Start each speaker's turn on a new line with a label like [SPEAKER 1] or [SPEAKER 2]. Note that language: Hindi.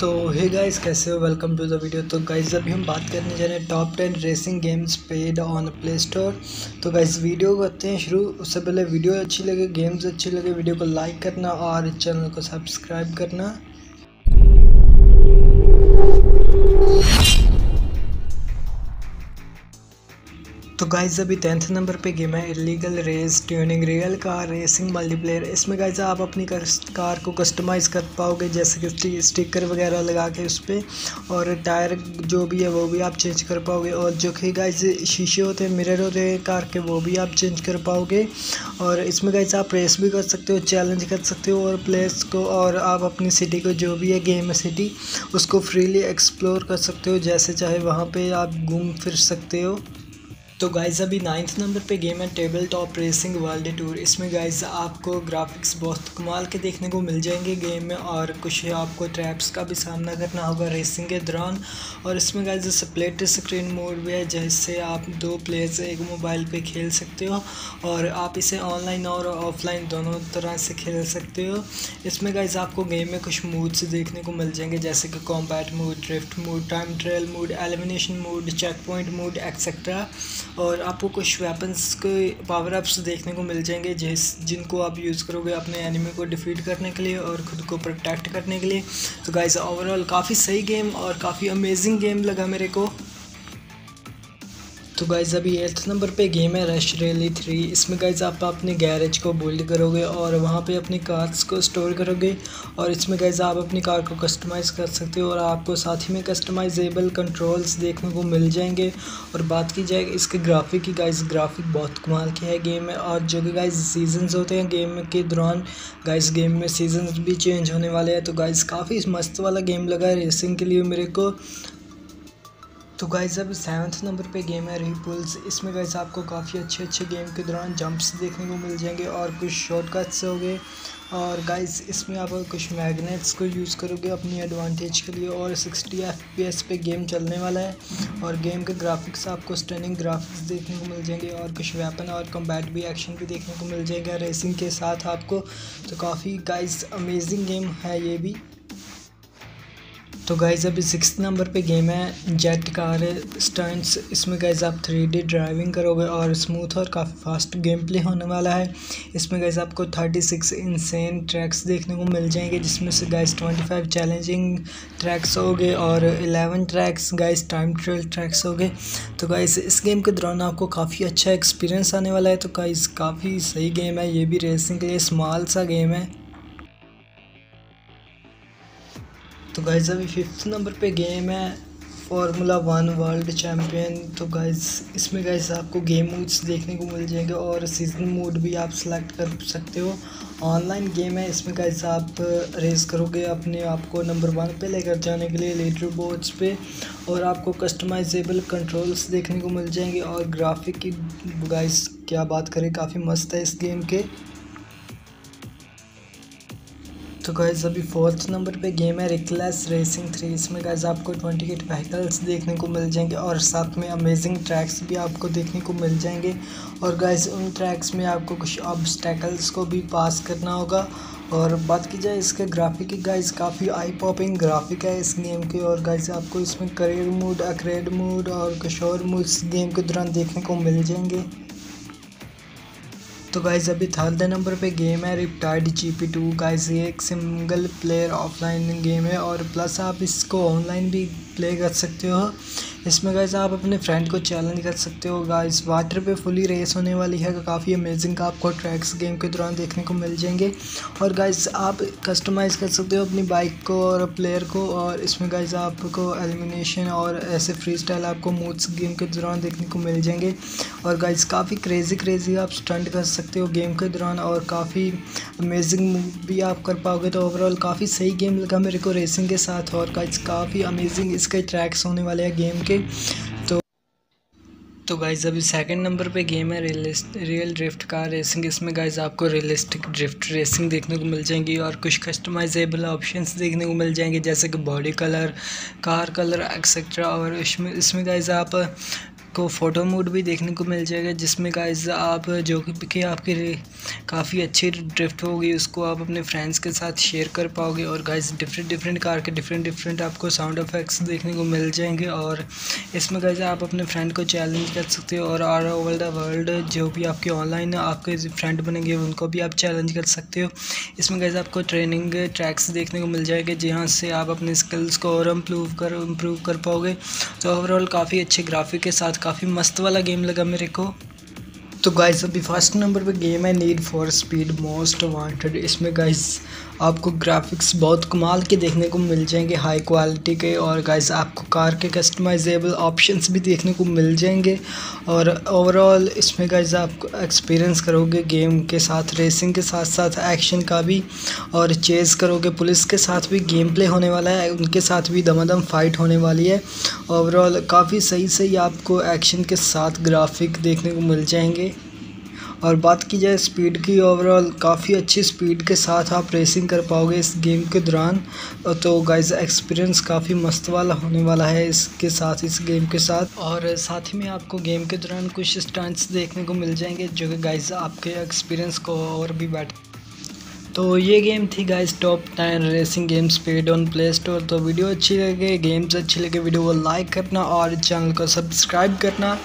[SPEAKER 1] तो हे गाइस कैसे हो? वेलकम टू द वीडियो तो गाइस अभी हम बात करने जा रहे हैं top ten racing games paid on play store तो गाइस वीडियो करते हैं शुरू। उससे पहले वीडियो अच्छी लगे गेम्स अच्छी लगे वीडियो को लाइक करना और चैनल को सब्सक्राइब करना। तो गाइज़ अभी टेंथ नंबर पे गेम है illegal race tuning real car racing multiplayer इसमें गाइज़ आप अपनी कार को कस्टमाइज़ कर पाओगे, जैसे कि स्टिकर वगैरह लगा के उस पर और टायर जो भी है, वो भी आप चेंज कर पाओगे। और जो कि गाइज़ शीशे होते हैं मिरर होते हैं कार के, वो भी आप चेंज कर पाओगे। और इसमें गाइज़ आप रेस भी कर सकते हो चैलेंज कर सकते हो, और प्लेस को, और आप अपनी सिटी को, जो भी है गेम सिटी उसको फ्रीली एक्सप्लोर कर सकते हो, जैसे चाहे वहाँ पर आप घूम फिर सकते हो। तो गाइज़ अभी नाइन्थ नंबर पे गेम है table top racing world tour इसमें गाइज़ आपको ग्राफिक्स बहुत कमाल के देखने को मिल जाएँगे गेम में और कुछ आपको ट्रैप्स का भी सामना करना होगा रेसिंग के दौरान। और इसमें गाइज़ स्प्लिट स्क्रीन मोड भी है, जैसे आप दो प्लेयर्स एक मोबाइल पे खेल सकते हो और आप इसे ऑनलाइन और ऑफलाइन दोनों तरह से खेल सकते हो। इसमें गाइज़ आपको गेम में कुछ मूड्स देखने को मिल जाएँगे, जैसे कि combat mode drift mode time trail mode elimination mode checkpoint mode etcetera और आपको कुछ वेपन्स के पावर अप्स देखने को मिल जाएँगे, जिस, जिनको आप यूज़ करोगे अपने एनिमी को डिफीट करने के लिए और ख़ुद को प्रोटेक्ट करने के लिए। तो गाइज़ ओवरऑल काफ़ी सही गेम और काफ़ी अमेजिंग गेम लगा मेरे को। तो गाइज़ अभी एट्थ नंबर पे गेम है रश रैली थ्री इसमें गाइज़ आप अपने गैरेज को बिल्ड करोगे और वहाँ पे अपनी कार्स को स्टोर करोगे और इसमें गाइज़ आप अपनी कार को कस्टमाइज़ कर सकते हो और आपको साथ ही में कस्टमाइजेबल कंट्रोल्स देखने को मिल जाएँगे। और बात की जाए इसके ग्राफिक की गाइज़ ग्राफिक बहुत कमाल की है गेम में। और जो कि गाइज़ सीजन्स होते हैं गेम के दौरान गाइज़ गेम में सीज़न भी चेंज होने वाले हैं। तो गाइज़ काफ़ी मस्त वाला गेम लगा है रेसिंग के लिए मेरे को। तो गाइज़ अब सेवन्थ नंबर पे गेम है रिपुल्स इसमें गाइज़ आपको काफ़ी अच्छे अच्छे गेम के दौरान जंप्स देखने को मिल जाएँगे और कुछ शॉर्टकट्स हो गए और गाइज़ इसमें आप कुछ मैगनेट्स को यूज़ करोगे अपनी एडवांटेज के लिए और 60 एफपीएस पे गेम चलने वाला है और गेम के ग्राफिक्स आपको स्टनिंग ग्राफिक्स देखने को मिल जाएँगे और कुछ वेपन और कम्बैट भी एक्शन भी देखने को मिल जाएगा रेसिंग के साथ आपको। तो काफ़ी गाइज़ अमेजिंग गेम है ये भी। तो गाइज़ अभी सिक्स नंबर पे गेम है जेट कार स्टंट्स इसमें गाइज़ आप थ्री डी ड्राइविंग करोगे और स्मूथ और काफ़ी फास्ट गेम प्ले होने वाला है। इसमें गाइज़ आपको थर्टी सिक्स इंसेन ट्रैक्स देखने को मिल जाएँगे, जिसमें से guys twenty five challenging tracks हो गए और eleven tracks guys time trail tracks हो गए तो गाइज़ इस गेम के दौरान आपको काफ़ी अच्छा एक्सपीरियंस आने वाला है। तो गाइज़ काफ़ी सही गेम है, ये भी रेसिंग के लिए स्मॉल सा गेम है। तो गाइज़ अभी फिफ्थ नंबर पे गेम है फार्मूला वन वर्ल्ड चैम्पियन तो गाइज़ इसमें गाइज़ आपको गेम मोड्स देखने को मिल जाएँगे और सीज़न मोड भी आप सेलेक्ट कर सकते हो। ऑनलाइन गेम है, इसमें गाइज़ आप रेस करोगे अपने आप को नंबर वन पे लेकर जाने के लिए लीडर बोर्ड्स पे। और आपको कस्टमाइजेबल कंट्रोल्स देखने को मिल जाएँगे और ग्राफिक की गाइज़ क्या बात करें, काफ़ी मस्त है इस गेम के। तो गाइज़ अभी फोर्थ नंबर पे गेम है रिकलेस रेसिंग थ्री इसमें गाइज़ आपको ट्वेंटी एट व्हीकल्स देखने को मिल जाएँगे और साथ में अमेजिंग ट्रैक्स भी आपको देखने को मिल जाएँगे। और गाइज़ उन ट्रैक्स में आपको कुछ ऑब्स्टैकल्स को भी पास करना होगा। और बात की जाए इसके ग्राफिक की गाइज़ काफ़ी आई पॉपिंग ग्राफिक है इस गेम के। और गाइज़ आपको इसमें करियर मूड अक्रेड मूड और कुछ और मूड इस गेम के दौरान देखने को मिल जाएँगे। तो गाइज़ अभी थर्ड नंबर पे गेम है riptide G P to guys ये एक सिंगल प्लेयर ऑफलाइन गेम है और प्लस आप इसको ऑनलाइन भी प्ले कर सकते हो। इसमें गाइस आप अपने फ्रेंड को चैलेंज कर सकते हो गाइज़ वाटर पे फुली रेस होने वाली है, काफ़ी अमेजिंग का आपको ट्रैक्स गेम के दौरान देखने को मिल जाएँगे. और गाइज़ आप कस्टमाइज़ कर सकते हो अपनी बाइक को और प्लेयर को और इसमें गाइज़ आपको एलिमिनेशन और ऐसे फ्री स्टाइल आपको मूड्स गेम के दौरान देखने को मिल जाएँगे. और गाइज़ काफ़ी क्रेज़ी क्रेज़ी आप स्टंट कर सकते हो गेम के दौरान और काफ़ी अमेजिंग मूव भी आप कर पाओगे. तो ओवरऑल काफ़ी सही गेम लगा मेरे को रेसिंग के साथ और गाइज़ काफ़ी अमेजिंग इसके ट्रैक्स होने वाले हैं गेम के. तो तो गाइज़ अभी सेकंड नंबर पे गेम है रियल ड्रिफ्ट कार रेसिंग इसमें गाइज़ आपको रियलिस्टिक ड्रिफ्ट रेसिंग देखने को मिल जाएँगी और कुछ कस्टमाइजेबल ऑप्शंस देखने को मिल जाएँगे, जैसे कि body colour car colour etcetera और इसमें इसमें गाइज़ आप आपको फ़ोटो मोड भी देखने को मिल जाएगा, जिसमें गाइज़ आप जो कि आपके काफ़ी अच्छी ड्रिफ्ट होगी, उसको आप अपने फ्रेंड्स के साथ शेयर कर पाओगे और गाइज़ डिफरेंट डिफरेंट कार के डिफरेंट डिफरेंट आपको साउंड इफेक्ट्स देखने को मिल जाएँगे और इसमें गाइज़ आप अपने फ्रेंड को चैलेंज कर सकते हो और ऑल ओवर द वर्ल्ड जो भी आपके ऑनलाइन आपके फ्रेंड बनेंगे, उनको भी आप चैलेंज कर सकते हो। इसमें गाइज़ आपको ट्रेनिंग ट्रैक्स देखने को मिल जाएँगे, जहाँ से आप अपने स्किल्स को और इम्प्रूव कर इम्प्रूव कर पाओगे। तो ओवरऑल काफ़ी अच्छे ग्राफिक के साथ काफ़ी मस्त वाला गेम लगा मेरे को। तो गाइस अभी फ़र्स्ट नंबर पे गेम है need for speed most wanted इसमें गाइस आपको ग्राफिक्स बहुत कमाल के देखने को मिल जाएँगे हाई क्वालिटी के और गाइस आपको कार के कस्टमाइजेबल ऑप्शंस भी देखने को मिल जाएँगे। और ओवरऑल इसमें गाइस आप एक्सपीरियंस करोगे गेम के साथ रेसिंग के साथ साथ एक्शन का भी और चेज़ करोगे, पुलिस के साथ भी गेम प्ले होने वाला है, उनके साथ भी दमादम फाइट होने वाली है। ओवरऑल काफ़ी सही सही आपको एक्शन के साथ ग्राफिक देखने को मिल जाएँगे। और बात की जाए स्पीड की ओवरऑल काफ़ी अच्छी स्पीड के साथ आप रेसिंग कर पाओगे इस गेम के दौरान। तो गाइज़ एक्सपीरियंस काफ़ी मस्त वाला होने वाला है इसके साथ, इस गेम के साथ। और साथ ही में आपको गेम के दौरान कुछ स्टंट्स देखने को मिल जाएँगे, जो कि गाइज़ आपके एक्सपीरियंस को और भी बैठ तो ये गेम थी guys top ten racing games paid on play store तो वीडियो अच्छी लगे गेम्स अच्छी लगे वीडियो को लाइक करना और चैनल को सब्सक्राइब करना।